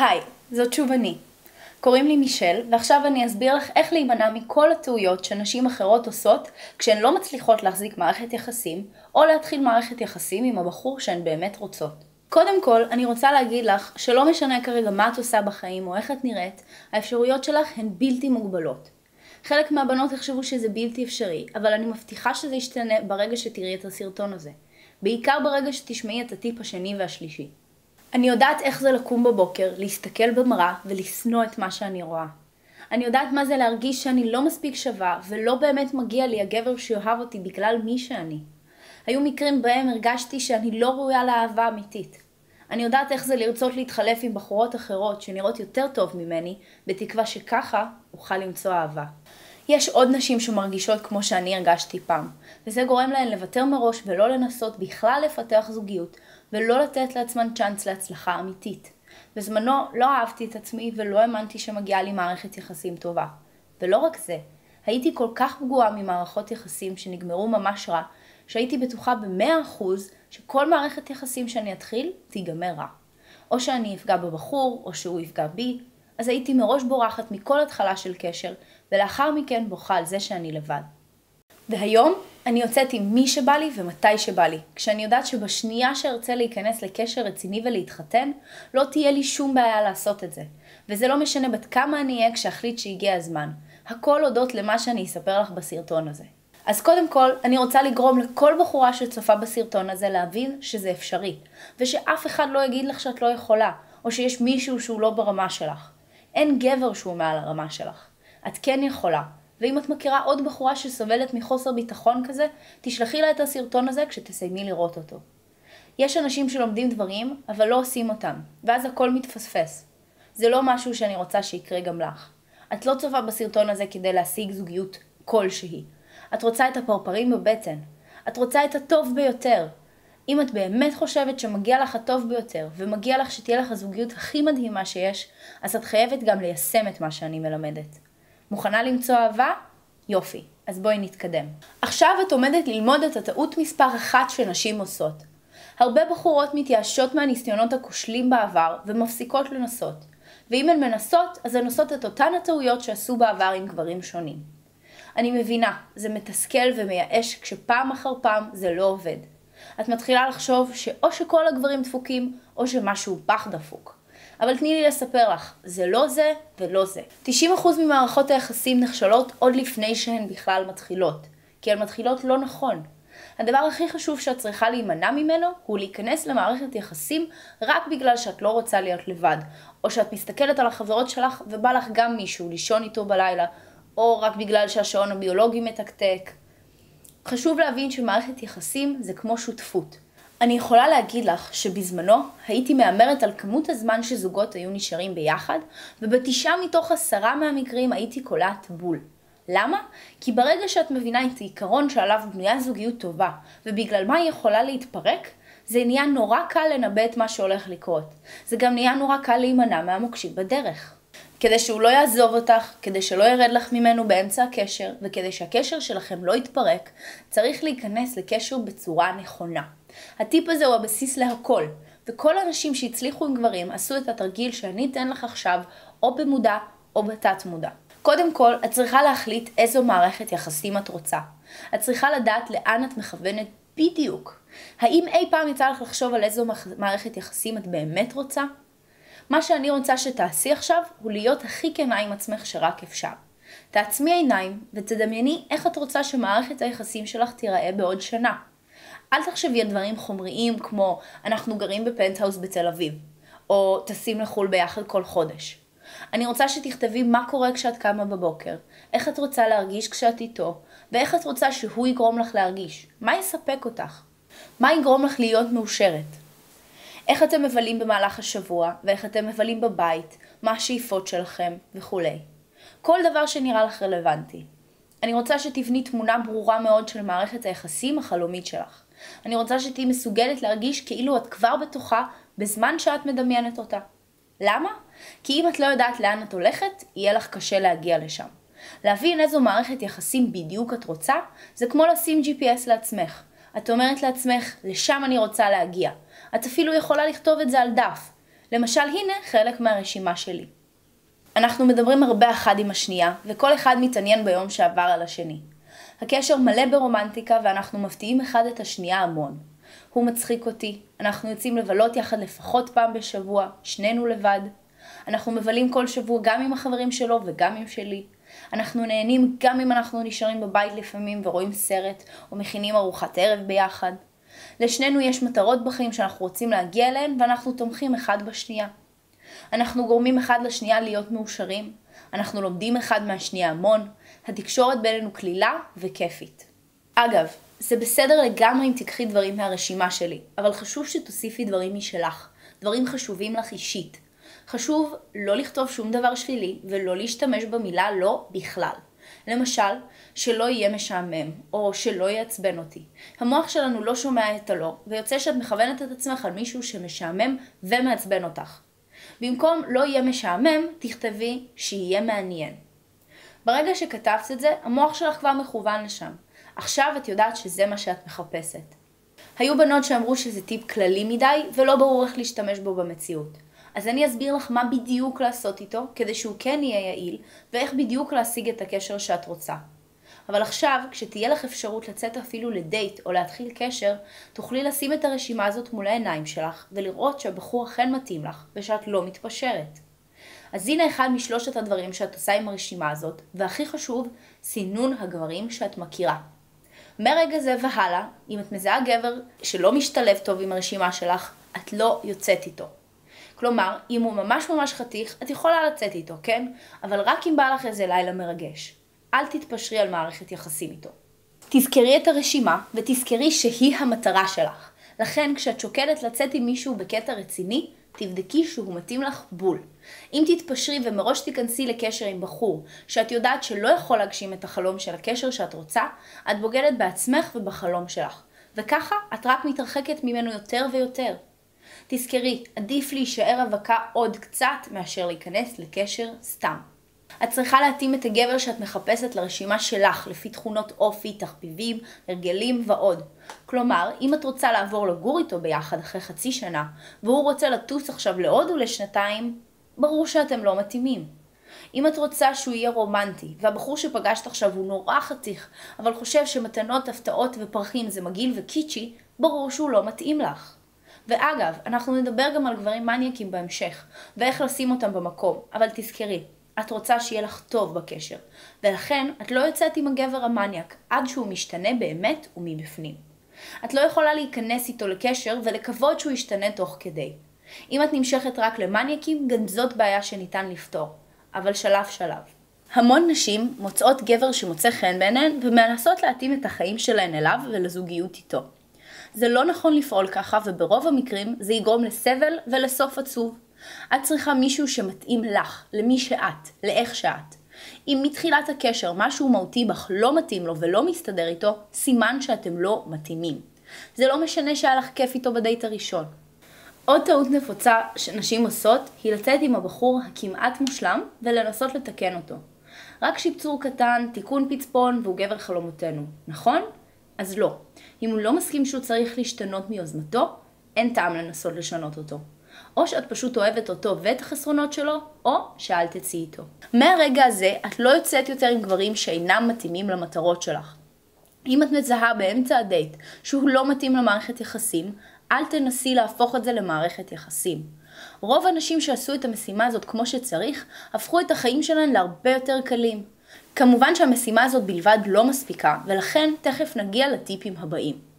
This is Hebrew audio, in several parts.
היי, זאת שוב אני. קוראים לי מישל, ועכשיו אני אסביר לך איך להימנע מכל הטעויות שנשים אחרות עושות כשהן לא מצליחות להחזיק מערכת יחסים, או להתחיל מערכת יחסים עם הבחור שהן באמת רוצות. קודם כל, אני רוצה להגיד לך שלא משנה כרגע מה את עושה בחיים או איך את נראית, האפשרויות שלך הן בלתי מוגבלות. חלק מהבנות יחשבו שזה בלתי אפשרי, אבל אני מבטיחה שזה ישתנה ברגע שתראי את הסרטון הזה. בעיקר ברגע שתשמעי את הטיפ השני והשלישי. אני יודעת איך זה לקום בבוקר, להסתכל במראה ולשנוא את מה שאני רואה. אני יודעת מה זה להרגיש שאני לא מספיק שווה ולא באמת מגיע לי הגבר שיאהב אותי בגלל מי שאני. היו מקרים בהם הרגשתי שאני לא ראויה לאהבה אמיתית. אני יודעת איך זה לרצות להתחלף עם בחורות אחרות שנראות יותר טוב ממני, בתקווה שככה אוכל למצוא אהבה. יש עוד נשים שמרגישות כמו שאני הרגשתי פעם, וזה גורם להן לוותר מראש ולא לנסות בכלל לפתח זוגיות, ולא לתת לעצמן צ'אנס להצלחה אמיתית. בזמנו לא אהבתי את עצמי ולא האמנתי שמגיעה לי מערכת יחסים טובה. ולא רק זה, הייתי כל כך פגועה ממערכות יחסים שנגמרו ממש רע, שהייתי בטוחה במאה אחוז שכל מערכת יחסים שאני אתחיל, תיגמר רע. או שאני אפגע בבחור, או שהוא יפגע בי, אז הייתי מראש בורחת מכל התחלה של קשר, ולאחר מכן בוכה על זה שאני לבד. והיום אני יוצאת עם מי שבא לי ומתי שבא לי, כשאני יודעת שבשנייה שארצה להיכנס לקשר רציני ולהתחתן, לא תהיה לי שום בעיה לעשות את זה. וזה לא משנה בת כמה אני אהיה כשאחליט שהגיע הזמן. הכל הודות למה שאני אספר לך בסרטון הזה. אז קודם כל, אני רוצה לגרום לכל בחורה שצופה בסרטון הזה להבין שזה אפשרי, ושאף אחד לא יגיד לך שאת לא יכולה, או שיש מישהו שהוא לא ברמה שלך. אין גבר שהוא מעל הרמה שלך. את כן יכולה. ואם את מכירה עוד בחורה שסובלת מחוסר ביטחון כזה, תשלחי לה את הסרטון הזה כשתסיימי לראות אותו. יש אנשים שלומדים דברים, אבל לא עושים אותם, ואז הכל מתפספס. זה לא משהו שאני רוצה שיקרה גם לך. את לא צופה בסרטון הזה כדי להשיג זוגיות כלשהי. את רוצה את הפרפרים בבטן. את רוצה את הטוב ביותר. אם את באמת חושבת שמגיע לך הטוב ביותר, ומגיע לך שתהיה לך הזוגיות הכי מדהימה שיש, אז את חייבת גם ליישם את מה שאני מלמדת. מוכנה למצוא אהבה? יופי, אז בואי נתקדם. עכשיו את עומדת ללמוד את הטעות מספר אחת שנשים עושות. הרבה בחורות מתייאשות מהניסיונות הכושלים בעבר ומפסיקות לנסות. ואם הן מנסות, אז הן עושות את אותן הטעויות שעשו בעבר עם גברים שונים. אני מבינה, זה מתסכל ומייאש כשפעם אחר פעם זה לא עובד. את מתחילה לחשוב שאו שכל הגברים דפוקים, או שמשהו בך דפוק. אבל תני לי לספר לך, זה לא זה ולא זה. 90% ממערכות היחסים נכשלות עוד לפני שהן בכלל מתחילות, כי הן מתחילות לא נכון. הדבר הכי חשוב שאת צריכה להימנע ממנו הוא להיכנס למערכת יחסים רק בגלל שאת לא רוצה להיות לבד, או שאת מסתכלת על החברות שלך ובא לך גם מישהו לישון איתו בלילה, או רק בגלל שהשעון הביולוגי מתקתק. חשוב להבין שמערכת יחסים זה כמו שותפות. אני יכולה להגיד לך שבזמנו הייתי מהמרת על כמות הזמן שזוגות היו נשארים ביחד, ובתשעה מתוך עשרה מהמקרים הייתי קולעת בול. למה? כי ברגע שאת מבינה את העיקרון שעליו בנויה זוגיות טובה, ובגלל מה היא יכולה להתפרק, זה נהיה נורא קל לנבא את מה שהולך לקרות. זה גם נהיה נורא קל להימנע מהמוקשים בדרך. כדי שהוא לא יעזוב אותך, כדי שלא ירד לך ממנו באמצע הקשר, וכדי שהקשר שלכם לא יתפרק, צריך להיכנס לקשר בצורה נכונה. הטיפ הזה הוא הבסיס להכל, וכל הנשים שהצליחו עם גברים עשו את התרגיל שאני אתן לך עכשיו, או במודע או בתת מודע. קודם כל, את צריכה להחליט איזו מערכת יחסים את רוצה. את צריכה לדעת לאן את מכוונת בדיוק. האם אי פעם יצא לך לחשוב על איזו מערכת יחסים את באמת רוצה? מה שאני רוצה שתעשי עכשיו הוא להיות הכי כנה עם עצמך שרק אפשר. תעצמי עיניים ותדמייני איך את רוצה שמערכת היחסים שלך תיראה בעוד שנה. אל תחשבי על דברים חומריים כמו אנחנו גרים בפנטהאוס בתל אביב, או טסים לחו"ל ביחד כל חודש. אני רוצה שתכתבי מה קורה כשאת קמה בבוקר, איך את רוצה להרגיש כשאת איתו, ואיך את רוצה שהוא יגרום לך להרגיש. מה יספק אותך? מה יגרום לך להיות מאושרת? איך אתם מבלים במהלך השבוע, ואיך אתם מבלים בבית, מה השאיפות שלכם וכולי. כל דבר שנראה לך רלוונטי. אני רוצה שתבני תמונה ברורה מאוד של מערכת היחסים החלומית שלך. אני רוצה שתהיי מסוגלת להרגיש כאילו את כבר בתוכה בזמן שאת מדמיינת אותה. למה? כי אם את לא יודעת לאן את הולכת, יהיה לך קשה להגיע לשם. להבין איזו מערכת יחסים בדיוק את רוצה, זה כמו לשים GPS לעצמך. את אומרת לעצמך, לשם אני רוצה להגיע. את אפילו יכולה לכתוב את זה על דף. למשל, הנה חלק מהרשימה שלי. אנחנו מדברים הרבה אחד עם השנייה, וכל אחד מתעניין ביום שעבר על השני. הקשר מלא ברומנטיקה ואנחנו מפתיעים אחד את השנייה המון. הוא מצחיק אותי, אנחנו יוצאים לבלות יחד לפחות פעם בשבוע, שנינו לבד. אנחנו מבלים כל שבוע גם עם החברים שלו וגם עם שלי. אנחנו נהנים גם אם אנחנו נשארים בבית לפעמים ורואים סרט או מכינים ארוחת ערב ביחד. לשנינו יש מטרות בחיים שאנחנו רוצים להגיע אליהן ואנחנו תומכים אחד בשנייה. אנחנו גורמים אחד לשנייה להיות מאושרים, אנחנו לומדים אחד מהשנייה המון, התקשורת בינינו קלילה וכיפית. אגב, זה בסדר לגמרי אם תיקחי דברים מהרשימה שלי, אבל חשוב שתוסיפי דברים משלך, דברים חשובים לך אישית. חשוב לא לכתוב שום דבר שלילי ולא להשתמש במילה לא בכלל. למשל, שלא יהיה משעמם, או שלא יעצבן אותי. המוח שלנו לא שומע את הלא, ויוצא שאת מכוונת את עצמך על מישהו שמשעמם ומעצבן אותך. במקום לא יהיה משעמם, תכתבי שיהיה מעניין. ברגע שכתבת את זה, המוח שלך כבר מכוון לשם. עכשיו את יודעת שזה מה שאת מחפשת. היו בנות שאמרו שזה טיפ כללי מדי, ולא ברור איך להשתמש בו במציאות. אז אני אסביר לך מה בדיוק לעשות איתו, כדי שהוא כן יהיה יעיל, ואיך בדיוק להשיג את הקשר שאת רוצה. אבל עכשיו, כשתהיה לך אפשרות לצאת אפילו לדייט או להתחיל קשר, תוכלי לשים את הרשימה הזאת מול העיניים שלך, ולראות שהבחור אכן מתאים לך, ושאת לא מתפשרת. אז הנה אחד משלושת הדברים שאת עושה עם הרשימה הזאת, והכי חשוב, סינון הגברים שאת מכירה. מרגע זה והלאה, אם את מזהה גבר שלא משתלב טוב עם הרשימה שלך, את לא יוצאת איתו. כלומר, אם הוא ממש ממש חתיך, את יכולה לצאת איתו, כן? אבל רק אם בא לך איזה לילה מרגש. אל תתפשרי על מערכת יחסים איתו. תזכרי את הרשימה, ותזכרי שהיא המטרה שלך. לכן, כשאת שוקלת לצאת עם מישהו בקטע רציני, תבדקי שהוא מתאים לך בול. אם תתפשרי ומראש תיכנסי לקשר עם בחור שאת יודעת שלא יכול להגשים את החלום של הקשר שאת רוצה, את בוגדת בעצמך ובחלום שלך. וככה את רק מתרחקת ממנו יותר ויותר. תזכרי, עדיף להישאר רווקה עוד קצת מאשר להיכנס לקשר סתם. את צריכה להתאים את הגבר שאת מחפשת לרשימה שלך, לפי תכונות אופי, תחביבים, הרגלים ועוד. כלומר, אם את רוצה לעבור לגור איתו ביחד אחרי חצי שנה, והוא רוצה לטוס עכשיו להודו לשנתיים, ברור שאתם לא מתאימים. אם את רוצה שהוא יהיה רומנטי, והבחור שפגשת עכשיו הוא נורא חתיך, אבל חושב שמתנות, הפתעות ופרחים זה מגעיל וקיצ'י, ברור שהוא לא מתאים לך. ואגב, אנחנו נדבר גם על גברים מניאקים בהמשך, ואיך לשים אותם במקום, אבל תזכרי, את רוצה שיהיה לך טוב בקשר, ולכן את לא יוצאת עם הגבר המניאק עד שהוא משתנה באמת ומבפנים. את לא יכולה להיכנס איתו לקשר ולקוות שהוא ישתנה תוך כדי. אם את נמשכת רק למניאקים, גם זאת בעיה שניתן לפתור, אבל שלב שלב. המון נשים מוצאות גבר שמוצא חן בעיניהן ומנסות להתאים את החיים שלהן אליו ולזוגיות איתו. זה לא נכון לפעול ככה וברוב המקרים זה יגרום לסבל ולסוף עצוב. את צריכה מישהו שמתאים לך, למי שאת, לאיך שאת. אם מתחילת הקשר משהו מהותי בך לא מתאים לו ולא מסתדר איתו, סימן שאתם לא מתאימים. זה לא משנה שהיה לך כיף איתו בדייט הראשון. עוד טעות נפוצה שנשים עושות היא לצאת עם הבחור הכמעט מושלם ולנסות לתקן אותו. רק שיפצור קטן, תיקון פצפון והוא גבר חלומותינו, נכון? אז לא. אם הוא לא מסכים שהוא צריך להשתנות מיוזמתו, אין טעם לנסות לשנות אותו. או שאת פשוט אוהבת אותו ואת החסרונות שלו, או שאל תצאי איתו. מהרגע הזה את לא יוצאת יותר עם גברים שאינם מתאימים למטרות שלך. אם את מזהה באמצע הדייט שהוא לא מתאים למערכת יחסים, אל תנסי להפוך את זה למערכת יחסים. רוב האנשים שעשו את המשימה הזאת כמו שצריך, הפכו את החיים שלהם להרבה יותר קלים. כמובן שהמשימה הזאת בלבד לא מספיקה, ולכן תכף נגיע לטיפים הבאים.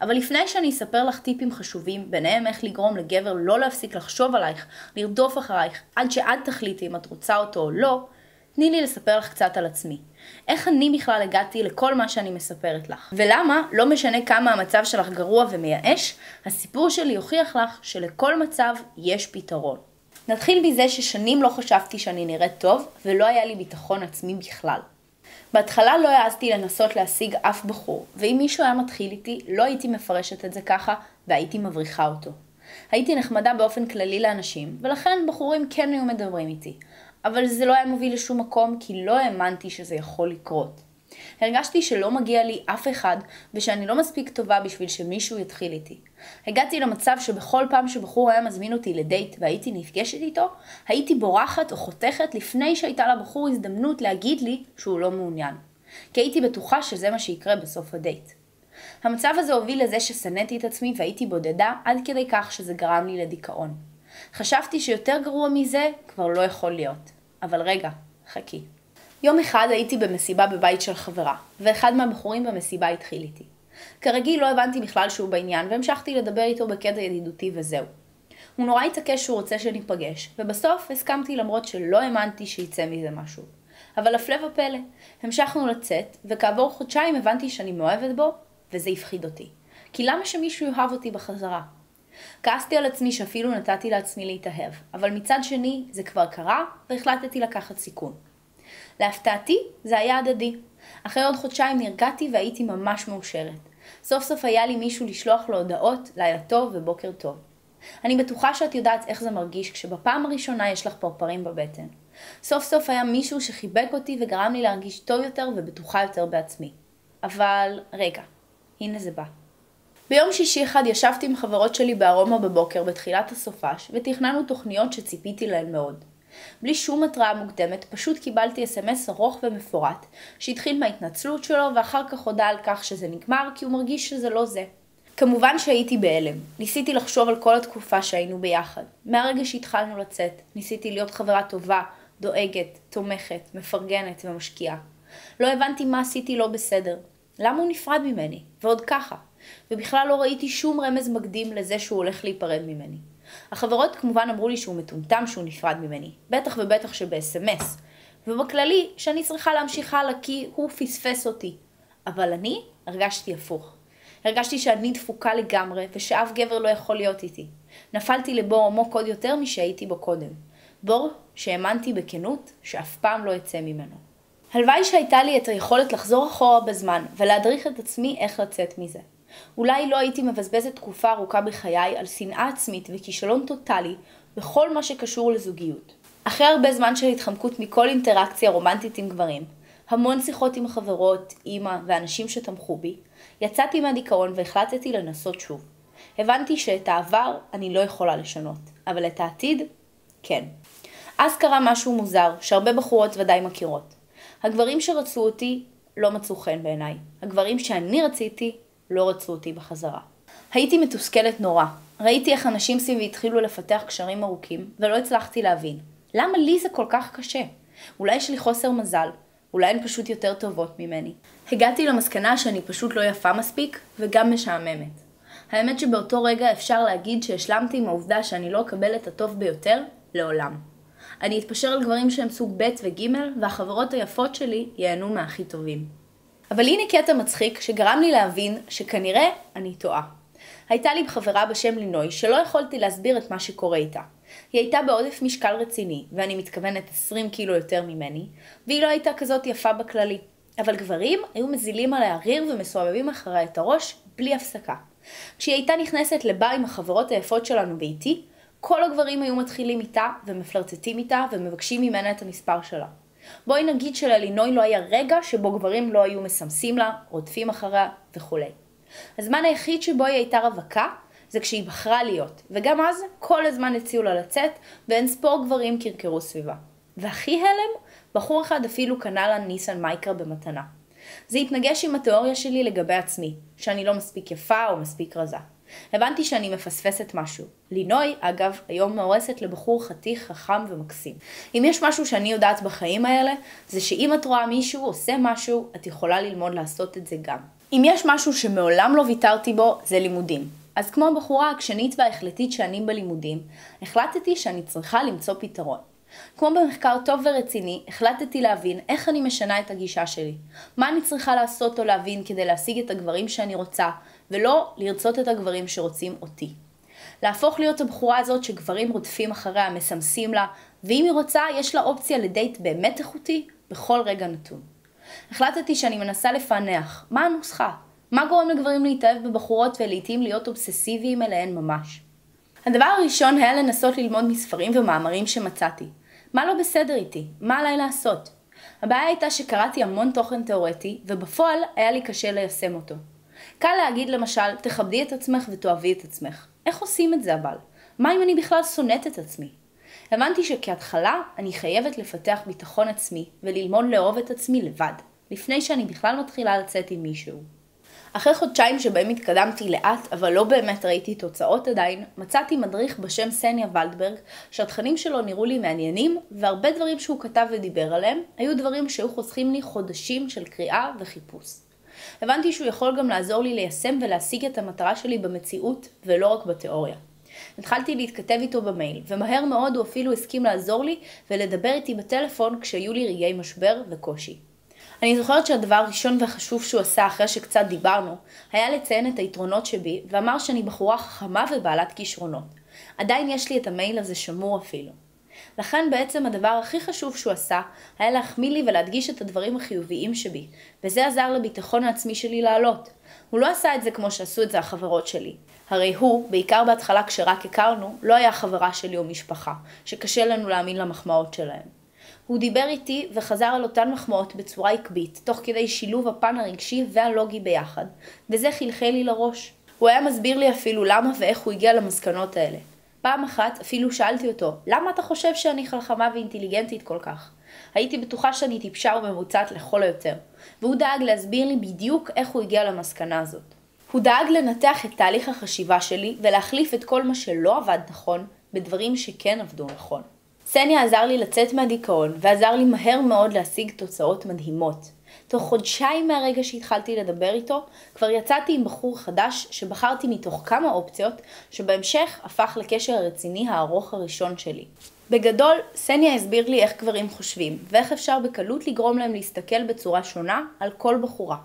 אבל לפני שאני אספר לך טיפים חשובים, ביניהם איך לגרום לגבר לא להפסיק לחשוב עלייך, לרדוף אחרייך, עד שאת תחליטי אם את רוצה אותו או לא, תני לי לספר לך קצת על עצמי. איך אני בכלל הגעתי לכל מה שאני מספרת לך. ולמה, לא משנה כמה המצב שלך גרוע ומייאש, הסיפור שלי יוכיח לך שלכל מצב יש פתרון. נתחיל מזה ששנים לא חשבתי שאני נראית טוב, ולא היה לי ביטחון עצמי בכלל. בהתחלה לא העזתי לנסות להשיג אף בחור, ואם מישהו היה מתחיל איתי, לא הייתי מפרשת את זה ככה, והייתי מבריחה אותו. הייתי נחמדה באופן כללי לאנשים, ולכן בחורים כן היו מדברים איתי. אבל זה לא היה מוביל לשום מקום, כי לא האמנתי שזה יכול לקרות. הרגשתי שלא מגיע לי אף אחד ושאני לא מספיק טובה בשביל שמישהו יתחיל איתי. הגעתי למצב שבכל פעם שבחור היה מזמין אותי לדייט והייתי נפגשת איתו, הייתי בורחת או חותכת לפני שהייתה לבחור הזדמנות להגיד לי שהוא לא מעוניין. כי הייתי בטוחה שזה מה שיקרה בסוף הדייט. המצב הזה הוביל לזה ששנאתי את עצמי והייתי בודדה עד כדי כך שזה גרם לי לדיכאון. חשבתי שיותר גרוע מזה כבר לא יכול להיות. אבל רגע, חכי. יום אחד הייתי במסיבה בבית של חברה, ואחד מהבחורים במסיבה התחיל איתי. כרגיל לא הבנתי בכלל שהוא בעניין, והמשכתי לדבר איתו בקטע ידידותי וזהו. הוא נורא התעקש שהוא רוצה שניפגש, ובסוף הסכמתי למרות שלא האמנתי שיצא מזה משהו. אבל הפלא ופלא, המשכנו לצאת, וכעבור חודשיים הבנתי שאני מאוהבת בו, וזה הפחיד אותי. כי למה שמישהו יאהב אותי בחזרה? כעסתי על עצמי שאפילו נתתי לעצמי להתאהב, אבל מצד שני זה כבר קרה, והחלטתי לקחת סיכון. להפתעתי, זה היה הדדי. אחרי עוד חודשיים נרגעתי והייתי ממש מאושרת. סוף סוף היה לי מישהו לשלוח לו הודעות, לילה טוב ובוקר טוב. אני בטוחה שאת יודעת איך זה מרגיש כשבפעם הראשונה יש לך פרפרים בבטן. סוף סוף היה מישהו שחיבק אותי וגרם לי להרגיש טוב יותר ובטוחה יותר בעצמי. אבל רגע, הנה זה בא. ביום שישי אחד ישבתי עם חברות שלי בארומה בבוקר בתחילת הסופש ותכננו תוכניות שציפיתי להן מאוד. בלי שום התראה מוקדמת, פשוט קיבלתי אס.אם.אס ארוך ומפורט, שהתחיל מההתנצלות שלו ואחר כך הודה על כך שזה נגמר כי הוא מרגיש שזה לא זה. כמובן שהייתי בהלם. ניסיתי לחשוב על כל התקופה שהיינו ביחד. מהרגע שהתחלנו לצאת, ניסיתי להיות חברה טובה, דואגת, תומכת, מפרגנת ומשקיעה. לא הבנתי מה עשיתי לא בסדר. למה הוא נפרד ממני? ועוד ככה. ובכלל לא ראיתי שום רמז מקדים לזה שהוא הולך להיפרד ממני. החברות כמובן אמרו לי שהוא מטומטם שהוא נפרד ממני, בטח ובטח שבסמס, ובכללי שאני צריכה להמשיך הלאה כי הוא פספס אותי. אבל אני הרגשתי הפוך. הרגשתי שאני דפוקה לגמרי ושאף גבר לא יכול להיות איתי. נפלתי לבור עמוק עוד יותר משהייתי בו קודם. בור שהאמנתי בכנות שאף פעם לא אצא ממנו. הלוואי שהייתה לי את היכולת לחזור אחורה בזמן ולהדריך את עצמי איך לצאת מזה. אולי לא הייתי מבזבזת תקופה ארוכה בחיי על שנאה עצמית וכישלון טוטאלי בכל מה שקשור לזוגיות. אחרי הרבה זמן של התחמקות מכל אינטראקציה רומנטית עם גברים, המון שיחות עם חברות, אימא ואנשים שתמכו בי, יצאתי מהדיכאון והחלטתי לנסות שוב. הבנתי שאת העבר אני לא יכולה לשנות, אבל את העתיד, כן. אז קרה משהו מוזר, שהרבה בחורות ודאי מכירות. הגברים שרצו אותי לא מצאו חן בעיניי. הגברים שאני רציתי לא רצו אותי בחזרה. הייתי מתוסכלת נורא. ראיתי איך אנשים סביבי התחילו לפתח קשרים ארוכים, ולא הצלחתי להבין. למה לי זה כל כך קשה? אולי יש לי חוסר מזל, אולי הן פשוט יותר טובות ממני. הגעתי למסקנה שאני פשוט לא יפה מספיק, וגם משעממת. האמת שבאותו רגע אפשר להגיד שהשלמתי עם העובדה שאני לא אקבל את הטוב ביותר, לעולם. אני אתפשר על גברים שהם סוג ב' וג', והחברות היפות שלי ייהנו מהכי טובים. אבל הנה קטע מצחיק שגרם לי להבין שכנראה אני טועה. הייתה לי חברה בשם לינוי שלא יכולתי להסביר את מה שקורה איתה. היא הייתה בעודף משקל רציני, ואני מתכוונת 20 קילו יותר ממני, והיא לא הייתה כזאת יפה בכללי. אבל גברים היו מזילים עליה ריר ומסובבים אחריה את הראש בלי הפסקה. כשהיא הייתה נכנסת לבר עם החברות היפות שלנו ואיתי, כל הגברים היו מתחילים איתה ומפלרטטים איתה ומבקשים ממנה את המספר שלה. בואי נגיד שללינוי לא היה רגע שבו גברים לא היו מסמסים לה, רודפים אחריה וכולי. הזמן היחיד שבו היא הייתה רווקה זה כשהיא בחרה להיות, וגם אז כל הזמן הציעו לה לצאת, ואין ספור גברים קרקרו סביבה. והכי הלם, בחור אחד אפילו קנה לה ניסן מייקר במתנה. זה התנגש עם התיאוריה שלי לגבי עצמי, שאני לא מספיק יפה או מספיק רזה. הבנתי שאני מפספסת משהו. לינוי, אגב, היום מאורסת לבחור חתיך, חכם ומקסים. אם יש משהו שאני יודעת בחיים האלה, זה שאם את רואה מישהו עושה משהו, את יכולה ללמוד לעשות את זה גם. אם יש משהו שמעולם לא ויתרתי בו, זה לימודים. אז כמו הבחורה העקשנית וההחלטית שאני בלימודים, החלטתי שאני צריכה למצוא פתרון. כמו במחקר טוב ורציני, החלטתי להבין איך אני משנה את הגישה שלי. מה אני צריכה לעשות או להבין כדי להשיג את הגברים שאני רוצה, ולא לרצות את הגברים שרוצים אותי. להפוך להיות הבחורה הזאת שגברים רודפים אחריה, מסמסים לה, ואם היא רוצה, יש לה אופציה לדייט באמת איכותי בכל רגע נתון. החלטתי שאני מנסה לפענח מה הנוסחה, מה גורם לגברים להתאהב בבחורות ולעיתים להיות אובססיביים אליהן ממש. הדבר הראשון היה לנסות ללמוד מספרים ומאמרים שמצאתי. מה לא בסדר איתי? מה עליי לעשות? הבעיה הייתה שקראתי המון תוכן תאורטי, ובפועל היה לי קשה ליישם אותו. קל להגיד למשל, תכבדי את עצמך ותאהבי את עצמך. איך עושים את זה אבל? מה אם אני בכלל שונאת את עצמי? הבנתי שכהתחלה אני חייבת לפתח ביטחון עצמי וללמוד לאהוב את עצמי לבד, לפני שאני בכלל מתחילה לצאת עם מישהו. אחרי חודשיים שבהם התקדמתי לאט, אבל לא באמת ראיתי תוצאות עדיין, מצאתי מדריך בשם סניה ולדברג, שהתכנים שלו נראו לי מעניינים, והרבה דברים שהוא כתב ודיבר עליהם, היו דברים שהיו חוסכים לי חודשים של קריאה וחיפוש. הבנתי שהוא יכול גם לעזור לי ליישם ולהשיג את המטרה שלי במציאות, ולא רק בתיאוריה. התחלתי להתכתב איתו במייל, ומהר מאוד הוא אפילו הסכים לעזור לי ולדבר איתי בטלפון כשהיו לי רגעי משבר וקושי. אני זוכרת שהדבר הראשון והחשוב שהוא עשה אחרי שקצת דיברנו, היה לציין את היתרונות שבי, ואמר שאני בחורה חכמה ובעלת כישרונות. עדיין יש לי את המייל הזה שמור אפילו. לכן בעצם הדבר הכי חשוב שהוא עשה, היה להחמיא לי ולהדגיש את הדברים החיוביים שבי, וזה עזר לביטחון העצמי שלי לעלות. הוא לא עשה את זה כמו שעשו את זה החברות שלי. הרי הוא, בעיקר בהתחלה כשרק הכרנו, לא היה חברה שלי או משפחה, שקשה לנו להאמין למחמאות שלהם. הוא דיבר איתי וחזר על אותן מחמאות בצורה עקבית, תוך כדי שילוב הפן הרגשי והלוגי ביחד, וזה חלחל לי לראש. הוא היה מסביר לי אפילו למה ואיך הוא הגיע למסקנות האלה. פעם אחת אפילו שאלתי אותו, למה אתה חושב שאני חלחמה ואינטליגנטית כל כך? הייתי בטוחה שאני טיפשה וממוצעת לכל היותר, והוא דאג להסביר לי בדיוק איך הוא הגיע למסקנה הזאת. הוא דאג לנתח את תהליך החשיבה שלי ולהחליף את כל מה שלא עבד נכון בדברים שכן עבדו נכון. סניה עזר לי לצאת מהדיכאון ועזר לי מהר מאוד להשיג תוצאות מדהימות. תוך חודשיים מהרגע שהתחלתי לדבר איתו, כבר יצאתי עם בחור חדש שבחרתי מתוך כמה אופציות, שבהמשך הפך לקשר הרציני הארוך הראשון שלי. בגדול, סניה הסביר לי איך גברים חושבים, ואיך אפשר בקלות לגרום להם להסתכל בצורה שונה על כל בחורה.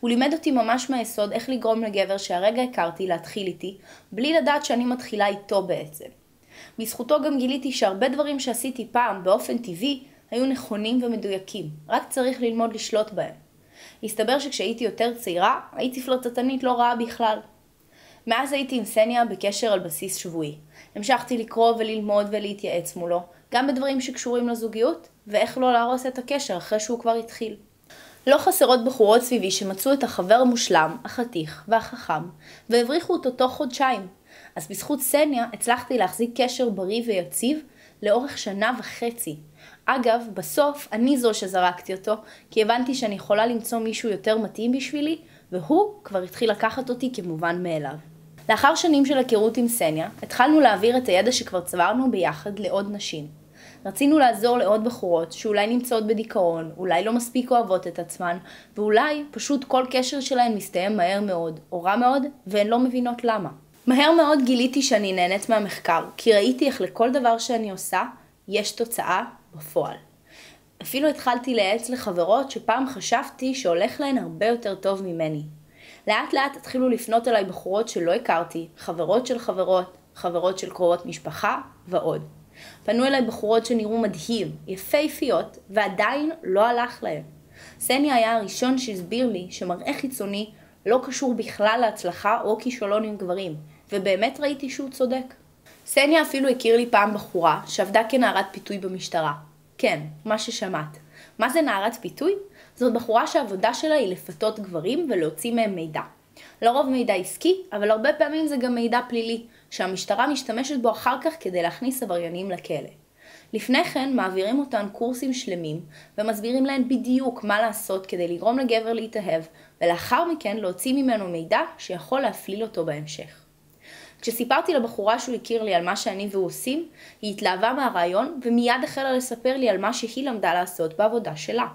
הוא לימד אותי ממש מהיסוד איך לגרום לגבר שהרגע הכרתי להתחיל איתי, בלי לדעת שאני מתחילה איתו בעצם. בזכותו גם גיליתי שהרבה דברים שעשיתי פעם באופן טבעי היו נכונים ומדויקים, רק צריך ללמוד לשלוט בהם. הסתבר שכשהייתי יותר צעירה, הייתי פלרטטנית לא רעה בכלל. מאז הייתי עם סניה בקשר על בסיס שבועי. המשכתי לקרוא וללמוד ולהתייעץ מולו, גם בדברים שקשורים לזוגיות, ואיך לא להרוס את הקשר אחרי שהוא כבר התחיל. לא חסרות בחורות סביבי שמצאו את החבר המושלם, החתיך והחכם, והבריחו אותו תוך חודשיים. אז בזכות סניה הצלחתי להחזיק קשר בריא ויציב לאורך שנה וחצי. אגב, בסוף אני זו שזרקתי אותו, כי הבנתי שאני יכולה למצוא מישהו יותר מתאים בשבילי, והוא כבר התחיל לקחת אותי כמובן מאליו. לאחר שנים של היכרות עם סניה, התחלנו להעביר את הידע שכבר צברנו ביחד לעוד נשים. רצינו לעזור לעוד בחורות שאולי נמצאות בדיכאון, אולי לא מספיק אוהבות את עצמן, ואולי פשוט כל קשר שלהן מסתיים מהר מאוד, או רע מאוד, והן לא מבינות למה. מהר מאוד גיליתי שאני נהנית מהמחקר, כי ראיתי איך לכל דבר שאני עושה, יש תוצאה בפועל. אפילו התחלתי לייעץ לחברות שפעם חשבתי שהולך להן הרבה יותר טוב ממני. לאט לאט התחילו לפנות אליי בחורות שלא הכרתי, חברות של חברות, חברות של קרובות משפחה ועוד. פנו אליי בחורות שנראו מדהים, יפהפיות, ועדיין לא הלך להם. סני היה הראשון שהסביר לי שמראה חיצוני לא קשור בכלל להצלחה או כישלון עם גברים, ובאמת ראיתי שהוא צודק. סניה אפילו הכיר לי פעם בחורה שעבדה כנערת פיתוי במשטרה. כן, מה ששמעת. מה זה נערת פיתוי? זאת בחורה שהעבודה שלה היא לפתות גברים ולהוציא מהם מידע. לרוב מידע עסקי, אבל הרבה פעמים זה גם מידע פלילי, שהמשטרה משתמשת בו אחר כך כדי להכניס עבריינים לכלא. לפני כן מעבירים אותן קורסים שלמים ומסבירים להן בדיוק מה לעשות כדי לגרום לגבר להתאהב ולאחר מכן להוציא ממנו מידע שיכול להפליל אותו בהמשך. כשסיפרתי לבחורה שהוא הכיר לי על מה שאני והוא עושים, היא התלהבה מהרעיון ומיד החלה לספר לי על מה שהיא למדה לעשות בעבודה שלה.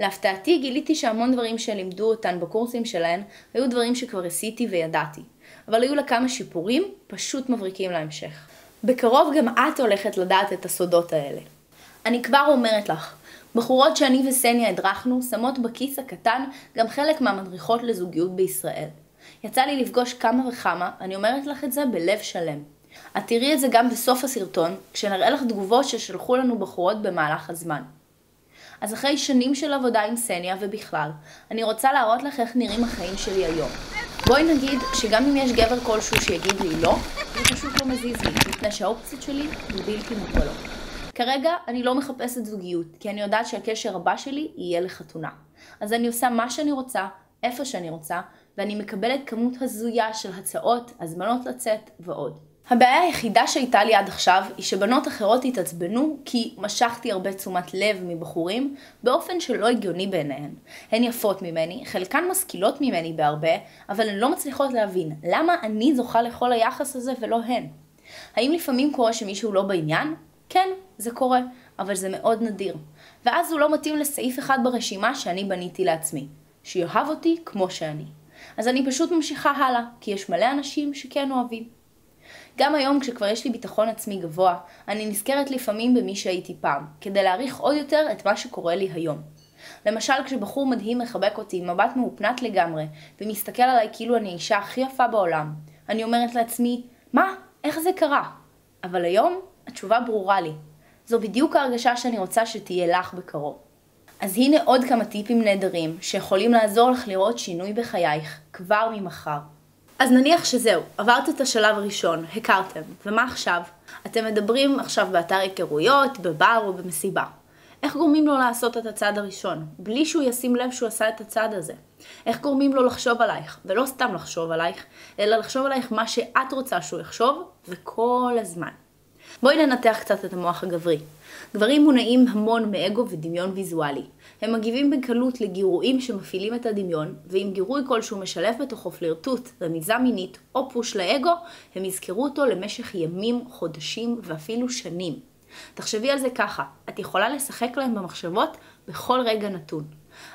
להפתעתי גיליתי שהמון דברים שלימדו אותן בקורסים שלהן היו דברים שכבר עשיתי וידעתי, אבל היו לה כמה שיפורים פשוט מבריקים להמשך. בקרוב גם את הולכת לדעת את הסודות האלה. אני כבר אומרת לך, בחורות שאני וסניה הדרכנו שמות בכיס הקטן גם חלק מהמדריכות לזוגיות בישראל. יצא לי לפגוש כמה וכמה, אני אומרת לך את זה בלב שלם. את תראי את זה גם בסוף הסרטון, כשנראה לך תגובות ששלחו לנו בחורות במהלך הזמן. אז אחרי שנים של עבודה עם סניה ובכלל, אני רוצה להראות לך איך נראים החיים שלי היום. בואי נגיד שגם אם יש גבר כלשהו שיגיד לי לא, זה פשוט לא מזיז לי, מפני שהאופציות שלי הן בלתי מוגבלות. כרגע אני לא מחפשת זוגיות, כי אני יודעת שהקשר הבא שלי יהיה לחתונה. אז אני עושה מה שאני רוצה, איפה שאני רוצה, ואני מקבלת כמות הזויה של הצעות, הזמנות לצאת ועוד. הבעיה היחידה שהייתה לי עד עכשיו היא שבנות אחרות התעצבנו כי משכתי הרבה תשומת לב מבחורים באופן שלא הגיוני בעיניהן. הן יפות ממני, חלקן משכילות ממני בהרבה, אבל הן לא מצליחות להבין למה אני זוכה לכל היחס הזה ולא הן. האם לפעמים קורה שמישהו לא בעניין? כן, זה קורה, אבל זה מאוד נדיר. ואז הוא לא מתאים לסעיף אחד ברשימה שאני בניתי לעצמי. שיאהב אותי כמו שאני. אז אני פשוט ממשיכה הלאה, כי יש מלא אנשים שכן אוהבים. גם היום כשכבר יש לי ביטחון עצמי גבוה, אני נזכרת לפעמים במי שהייתי פעם, כדי להעריך עוד יותר את מה שקורה לי היום. למשל כשבחור מדהים מחבק אותי עם מבט מאופנת לגמרי, ומסתכל עליי כאילו אני האישה הכי יפה בעולם, אני אומרת לעצמי, מה? איך זה קרה? אבל היום התשובה ברורה לי. זו בדיוק ההרגשה שאני רוצה שתהיה לך בקרוב. אז הנה עוד כמה טיפים נהדרים שיכולים לעזור לך לראות שינוי בחייך כבר ממחר. אז נניח שזהו, עברת את השלב הראשון, הכרתם, ומה עכשיו? אתם מדברים עכשיו באתר היכרויות, בבר או במסיבה. איך גורמים לו לעשות את הצעד הראשון, בלי שהוא ישים לב שהוא עשה את הצעד הזה? איך גורמים לו לחשוב עלייך, ולא סתם לחשוב עלייך, אלא לחשוב עלייך מה שאת רוצה שהוא יחשוב, וכל הזמן. בואי ננתח קצת את המוח הגברי. גברים מונעים המון מאגו ודמיון ויזואלי. הם מגיבים בקלות לגירויים שמפעילים את הדמיון, ואם גירוי כלשהו משלב בתוכו פלירטוט, רמיזה מינית או פוש לאגו, הם יזכרו אותו למשך ימים, חודשים ואפילו שנים. תחשבי על זה ככה, את יכולה לשחק להם במחשבות בכל רגע נתון.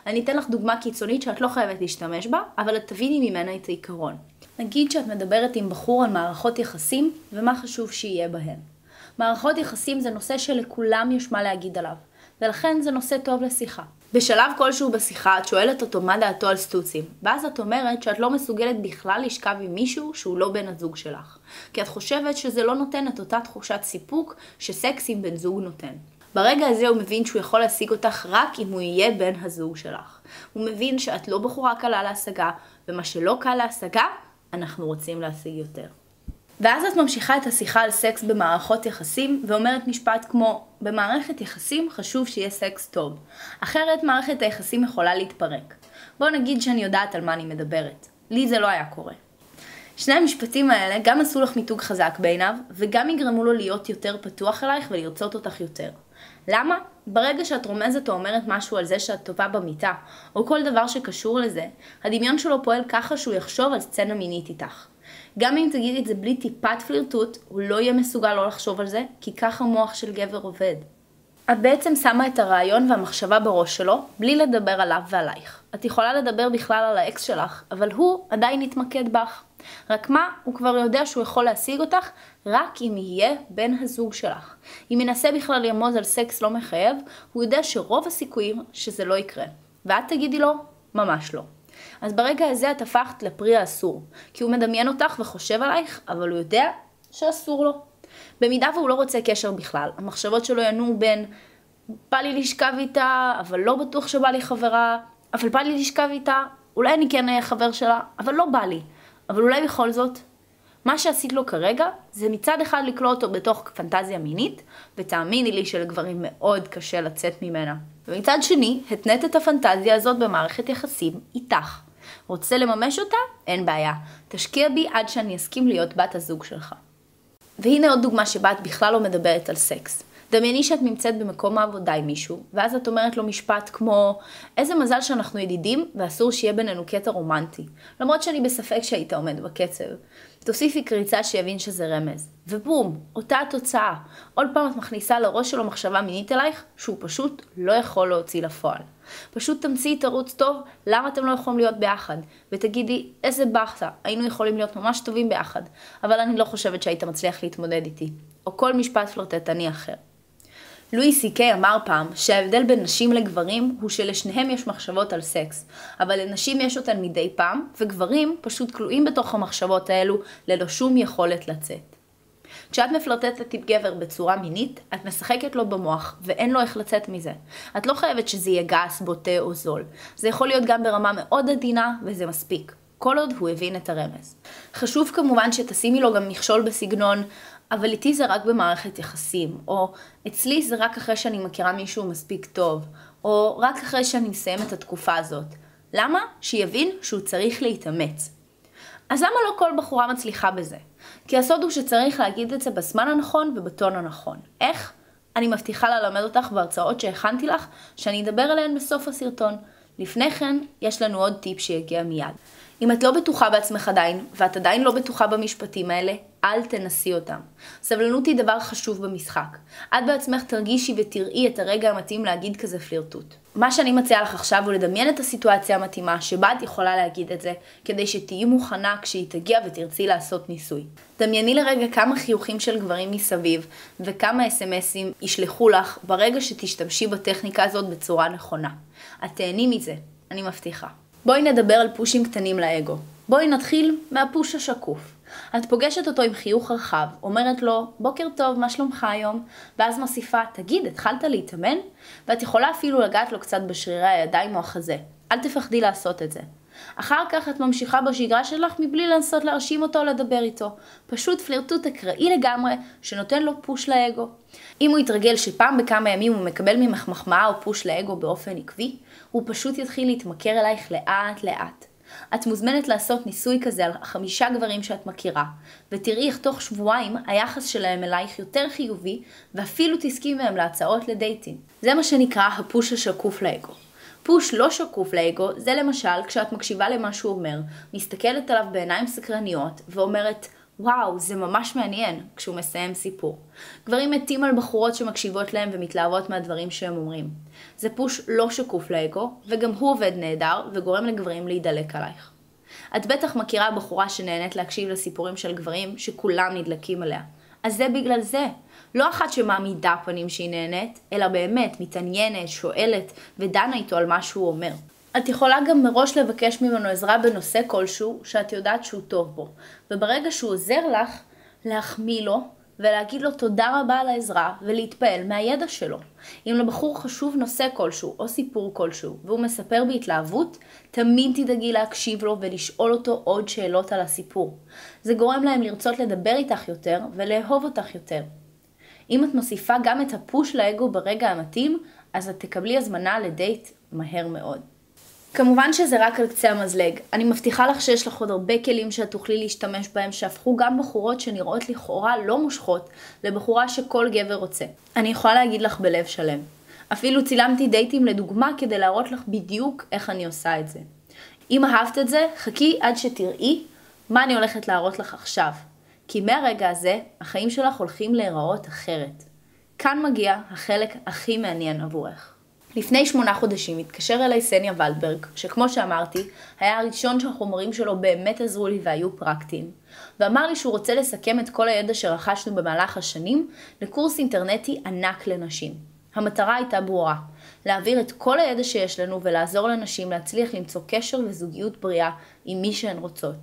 אני אתן לך דוגמה קיצונית שאת לא חייבת להשתמש בה, אבל את תביני ממנה את העיקרון. נגיד שאת מדברת עם בחור על מערכות יחסים, ומה חשוב שיהיה בהן. מערכות יחסים זה נושא שלכולם יש מה להגיד עליו, ולכן זה נושא טוב לשיחה. בשלב כלשהו בשיחה את שואלת אותו מה דעתו על סטוצים, ואז את אומרת שאת לא מסוגלת בכלל לשכב עם מישהו שהוא לא בן הזוג שלך, כי את חושבת שזה לא נותן את אותה תחושת סיפוק שסקס עם בן זוג נותן. ברגע הזה הוא מבין שהוא יכול להשיג אותך רק אם הוא יהיה בן הזוג שלך. הוא מבין שאת לא בחורה קלה להשגה, ומה שלא קל להשגה, אנחנו רוצים להשיג יותר. ואז את ממשיכה את השיחה על סקס במערכות יחסים, ואומרת משפט כמו, במערכת יחסים חשוב שיהיה סקס טוב, אחרת מערכת היחסים יכולה להתפרק. בואו נגיד שאני יודעת על מה אני מדברת. לי זה לא היה קורה. שני המשפטים האלה גם עשו לך מיתוג חזק בעיניו, וגם יגרמו לו להיות יותר פתוח אלייך ולרצות אותך יותר. למה? ברגע שאת רומזת או אומרת משהו על זה שאת טובה במיטה, או כל דבר שקשור לזה, הדמיון שלו פועל ככה שהוא יחשוב על סצנה מינית איתך. גם אם תגידי את זה בלי טיפת פלירטוט, הוא לא יהיה מסוגל לא לחשוב על זה, כי ככה מוח של גבר עובד. את בעצם שמה את הרעיון והמחשבה בראש שלו, בלי לדבר עליו ועלייך. את יכולה לדבר בכלל על האקס שלך, אבל הוא עדיין יתמקד בך. רק מה, הוא כבר יודע שהוא יכול להשיג אותך רק אם יהיה בן הזוג שלך. אם ינסה בכלל לרמוז על סקס לא מחייב, הוא יודע שרוב הסיכויים שזה לא יקרה. ואת תגידי לו, ממש לא. אז ברגע הזה את הפכת לפרי האסור, כי הוא מדמיין אותך וחושב עלייך, אבל הוא יודע שאסור לו. במידה והוא לא רוצה קשר בכלל, המחשבות שלו ינועו בין בא לי לשכב איתה, אבל לא בטוח שבא לי חברה, אבל בא לי לשכב איתה, אולי אני כן אהיה חבר שלה, אבל לא בא לי. אבל אולי בכל זאת, מה שעשית לו כרגע, זה מצד אחד לקלוא אותו בתוך פנטזיה מינית, ותאמיני לי שלגברים מאוד קשה לצאת ממנה. ומצד שני, התנית את הפנטזיה הזאת במערכת יחסים איתך. רוצה לממש אותה? אין בעיה. תשקיע בי עד שאני אסכים להיות בת הזוג שלך. והנה עוד דוגמה שבה את בכלל לא מדברת על סקס. דמייני שאת נמצאת במקום העבודה עם מישהו, ואז את אומרת לו משפט כמו, איזה מזל שאנחנו ידידים, ואסור שיהיה בינינו קטע רומנטי. למרות שאני בספק שהיית עומד בקצב. תוסיפי קריצה שיבין שזה רמז. ובום, אותה התוצאה. עוד פעם את מכניסה לראש שלו מחשבה מינית אלייך, שהוא פשוט לא יכול להוציא לפועל. פשוט תמציאי תירוץ טוב, למה אתם לא יכולים להיות ביחד? ותגידי, איזה באחסה, היינו יכולים להיות ממש טובים ביחד, אבל אני לא חושבת שהיית מצליח להתמודד איתי. או כל משפט פלרטטני אחר. לואי סי קיי אמר פעם שההבדל בין נשים לגברים הוא שלשניהם יש מחשבות על סקס, אבל לנשים יש אותן מדי פעם, וגברים פשוט כלואים בתוך המחשבות האלו ללא שום יכולת לצאת. כשאת מפלרטטת עם גבר בצורה מינית, את משחקת לו במוח, ואין לו איך לצאת מזה. את לא חייבת שזה יהיה גס, בוטה או זול. זה יכול להיות גם ברמה מאוד עדינה, וזה מספיק. כל עוד הוא הבין את הרמז. חשוב כמובן שתשימי לו גם מכשול בסגנון, אבל איתי זה רק במערכת יחסים, או אצלי זה רק אחרי שאני מכירה מישהו מספיק טוב, או רק אחרי שאני מסיים את התקופה הזאת. למה? שיבין שהוא צריך להתאמץ. אז למה לא כל בחורה מצליחה בזה? כי הסוד הוא שצריך להגיד את זה בזמן הנכון ובטון הנכון. איך? אני מבטיחה ללמד אותך בהרצאות שהכנתי לך, שאני אדבר עליהן בסוף הסרטון. לפני כן, יש לנו עוד טיפ שיגיע מיד. אם את לא בטוחה בעצמך עדיין, ואת עדיין לא בטוחה במשפטים האלה, אל תנסי אותם. סבלנות היא דבר חשוב במשחק. את בעצמך תרגישי ותראי את הרגע המתאים להגיד כזה פלירטוט. מה שאני מציעה לך עכשיו הוא לדמיין את הסיטואציה המתאימה שבה את יכולה להגיד את זה, כדי שתהיי מוכנה כשהיא תגיע ותרצי לעשות ניסוי. דמייני לרגע כמה חיוכים של גברים מסביב, וכמה אסמסים ישלחו לך ברגע שתשתמשי בטכניקה הזאת בצורה נכונה. את תהני מזה, אני מבטיחה. בואי נדבר על פושים קטנים לאגו. בואי נתחיל מהפוש השקוף. את פוגשת אותו עם חיוך רחב, אומרת לו, בוקר טוב, מה שלומך היום? ואז מוסיפה, תגיד, התחלת להתאמן? ואת יכולה אפילו לגעת לו קצת בשרירי הידיים או החזה. אל תפחדי לעשות את זה. אחר כך את ממשיכה בשגרה שלך מבלי לנסות להרשים אותו או לדבר איתו. פשוט פלירטוט אקראי לגמרי, שנותן לו פוש לאגו. אם הוא יתרגל שפעם בכמה ימים הוא מקבל ממך מחמאה או פוש לאגו באופן עקבי, הוא פשוט יתחיל להתמכר אלייך לאט לאט. את מוזמנת לעשות ניסוי כזה על חמישה גברים שאת מכירה, ותראי איך תוך שבועיים היחס שלהם אלייך יותר חיובי, ואפילו תסכי מהם להצעות לדייטים. זה מה שנקרא הפוש השקוף לאגו. פוש לא שקוף לאגו זה למשל כשאת מקשיבה למה שהוא אומר, מסתכלת עליו בעיניים סקרניות ואומרת וואו, זה ממש מעניין, כשהוא מסיים סיפור. גברים מתים על בחורות שמקשיבות להם ומתלהבות מהדברים שהם אומרים. זה פוש לא שקוף לאגו, וגם הוא עובד נהדר, וגורם לגברים להידלק עלייך. את בטח מכירה בחורה שנהנית להקשיב לסיפורים של גברים שכולם נדלקים עליה. אז זה בגלל זה. לא אחת שמעמידה פנים שהיא נהנית, אלא באמת מתעניינת, שואלת ודנה איתו על מה שהוא אומר. את יכולה גם מראש לבקש ממנו עזרה בנושא כלשהו שאת יודעת שהוא טוב בו, וברגע שהוא עוזר לך, להחמיא לו ולהגיד לו תודה רבה על העזרה ולהתפעל מהידע שלו. אם לבחור חשוב נושא כלשהו או סיפור כלשהו והוא מספר בהתלהבות, תמיד תדאגי להקשיב לו ולשאול אותו עוד שאלות על הסיפור. זה גורם להם לרצות לדבר איתך יותר ולאהוב אותך יותר. אם את מוסיפה גם את הפוש לאגו ברגע המתאים, אז את תקבלי הזמנה לדייט מהר מאוד. כמובן שזה רק על קצה המזלג. אני מבטיחה לך שיש לך עוד הרבה כלים שאת תוכלי להשתמש בהם שהפכו גם בחורות שנראות לכאורה לא מושכות לבחורה שכל גבר רוצה. אני יכולה להגיד לך בלב שלם. אפילו צילמתי דייטים לדוגמה כדי להראות לך בדיוק איך אני עושה את זה. אם אהבת את זה, חכי עד שתראי מה אני הולכת להראות לך עכשיו. כי מהרגע הזה, החיים שלך הולכים להיראות אחרת. כאן מגיע החלק הכי מעניין עבורך. לפני שמונה חודשים התקשר אליי סניה ולדברג, שכמו שאמרתי, היה הראשון שהחומרים שלו באמת עזרו לי והיו פרקטיים, ואמר לי שהוא רוצה לסכם את כל הידע שרכשנו במהלך השנים לקורס אינטרנטי ענק לנשים. המטרה הייתה ברורה, להעביר את כל הידע שיש לנו ולעזור לנשים להצליח למצוא קשר וזוגיות בריאה עם מי שהן רוצות.